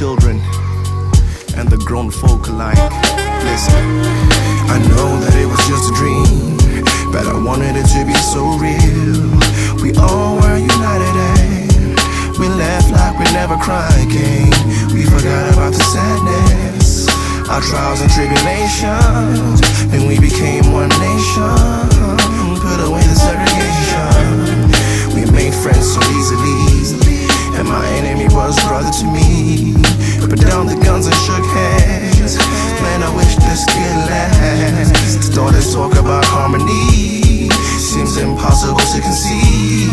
children and the grown folk alike. Listen, I know that it was just a dream, but I wanted it to be so real. We all were united and we laughed like we never cried again. We forgot about the sadness, our trials and tribulations, and we became one nation. Put down the guns and shook hands. Man, I wish this could last. Started talk about harmony. Seems impossible to conceive.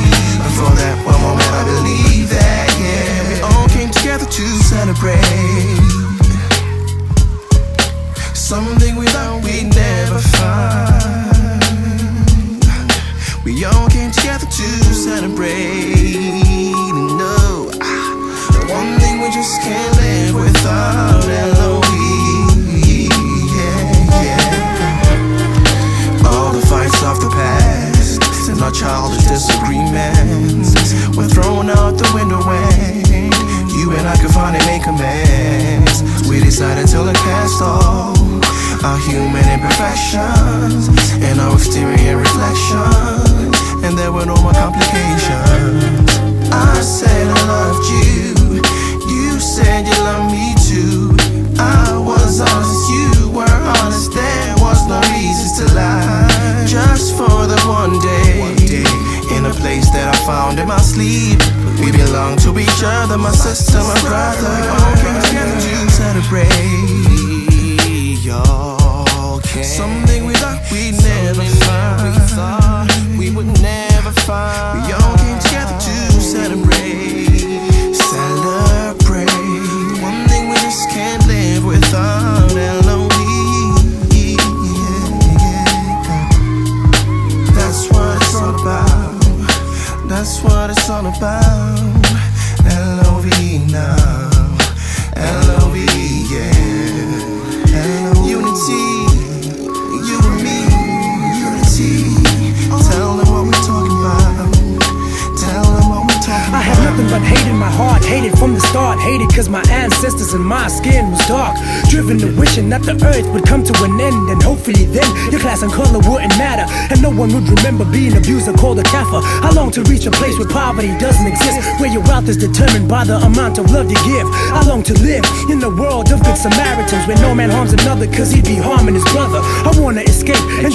For that one moment, I believe that, yeah, we all came together to celebrate. Something we thought we'd never find. We all came together to celebrate. Just can't live without LOE. Yeah, yeah. All the fights of the past and our childish disagreements were thrown out the window when you and I could finally make amends. We decided to look past all our human imperfections and our exterior reflections, found in my sleep. We belong to each other, my sister, my brother. All came together to celebrate. What it's all about. L-O-V now. L-O-V, yeah. Nothing but hate in my heart, hated from the start, hated cause my ancestors and my skin was dark. Driven to wishing that the earth would come to an end, and hopefully then your class and color wouldn't matter, and no one would remember being abused or called a kafir. I long to reach a place where poverty doesn't exist, where your wealth is determined by the amount of love you give. I long to live in the world of good Samaritans, where no man harms another cause he'd be harming his brother.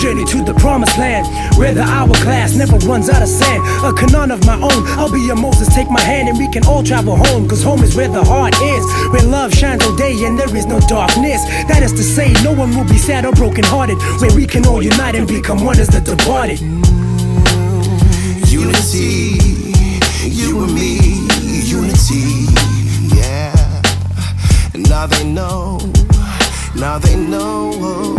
Journey to the promised land, where the hourglass never runs out of sand. A Canaan of my own, I'll be a Moses, take my hand and we can all travel home. Cause home is where the heart is, where love shines all day and there is no darkness. That is to say, no one will be sad or broken hearted, where we can all unite and become one as the departed. Unity, you and me, unity, yeah. Now they know, now they know